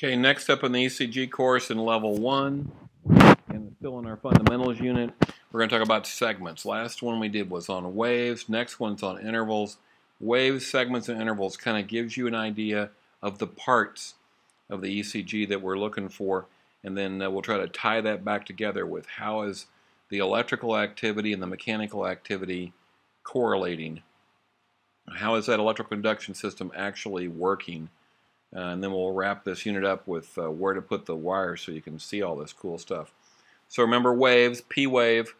Okay, next up in the ECG course in level one, and still in our fundamentals unit, we're going to talk about segments. Last one we did was on waves. Next one's on intervals. Waves, segments, and intervals kind of gives you an idea of the parts of the ECG that we're looking for, and then uh, we'll try to tie that back together with how is the electrical activity and the mechanical activity correlating. How is that electrical conduction system actually working? Uh, and then we'll wrap this unit up with uh, where to put the wires so you can see all this cool stuff. So remember waves, P wave,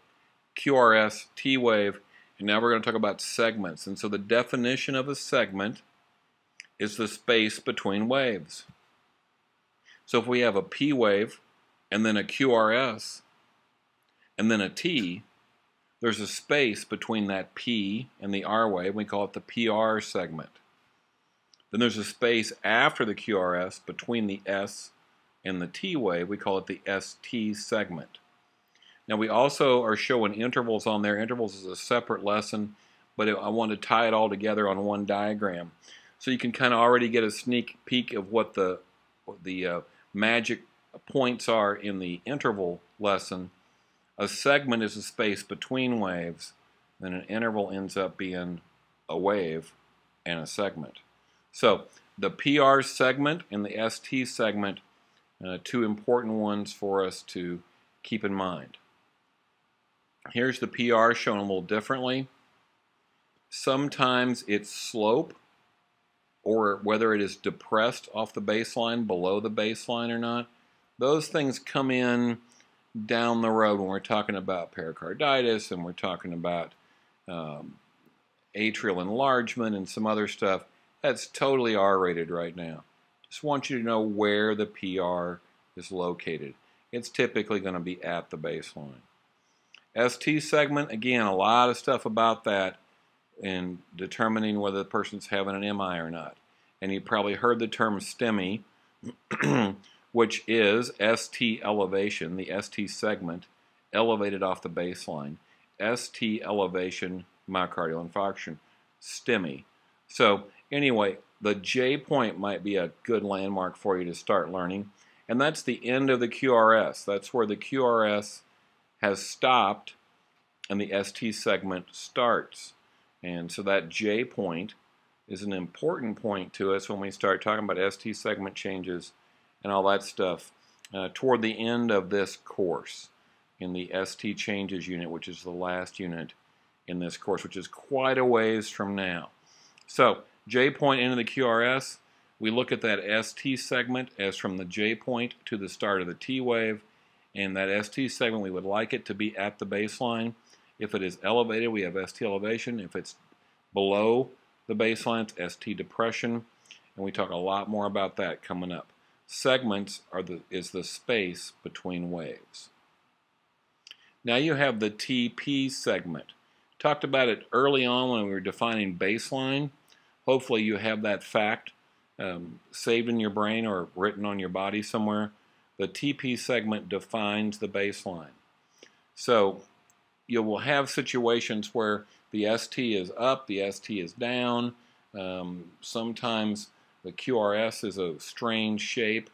QRS, T wave, and now we're going to talk about segments. And so the definition of a segment is the space between waves. So if we have a P wave and then a QRS and then a T, there's a space between that P and the R wave. We call it the PR segment. Then there's a space after the QRS between the S and the T wave. We call it the ST segment. Now we also are showing intervals on there. Intervals is a separate lesson, but I want to tie it all together on one diagram. So you can kind of already get a sneak peek of what the, the uh, magic points are in the interval lesson. A segment is a space between waves, then an interval ends up being a wave and a segment. So the PR segment and the ST segment, uh, two important ones for us to keep in mind. Here's the PR shown a little differently. Sometimes it's slope or whether it is depressed off the baseline, below the baseline or not. Those things come in down the road when we're talking about pericarditis and we're talking about um, atrial enlargement and some other stuff. That's totally R-rated right now. Just want you to know where the PR is located. It's typically going to be at the baseline. ST segment, again, a lot of stuff about that in determining whether the person's having an MI or not. And you probably heard the term STEMI, which is ST elevation, the ST segment, elevated off the baseline. ST elevation myocardial infarction, STEMI. So Anyway, the J point might be a good landmark for you to start learning. And that's the end of the QRS. That's where the QRS has stopped and the ST segment starts. And so that J point is an important point to us when we start talking about ST segment changes and all that stuff uh, toward the end of this course in the ST changes unit, which is the last unit in this course, which is quite a ways from now. So J point into the QRS, we look at that ST segment as from the J point to the start of the T wave. And that ST segment, we would like it to be at the baseline. If it is elevated, we have ST elevation. If it's below the baseline, it's ST depression. And we talk a lot more about that coming up. Segments are the, is the space between waves. Now you have the TP segment. Talked about it early on when we were defining baseline hopefully you have that fact um, saved in your brain or written on your body somewhere. The TP segment defines the baseline. So you will have situations where the ST is up, the ST is down. Um, sometimes the QRS is a strange shape,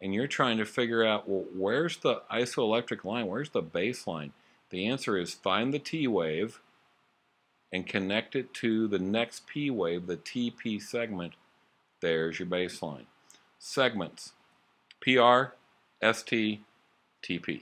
and you're trying to figure out, well, where's the isoelectric line? Where's the baseline? The answer is find the T wave, and connect it to the next P wave, the TP segment, there's your baseline. Segments, PR, ST, TP.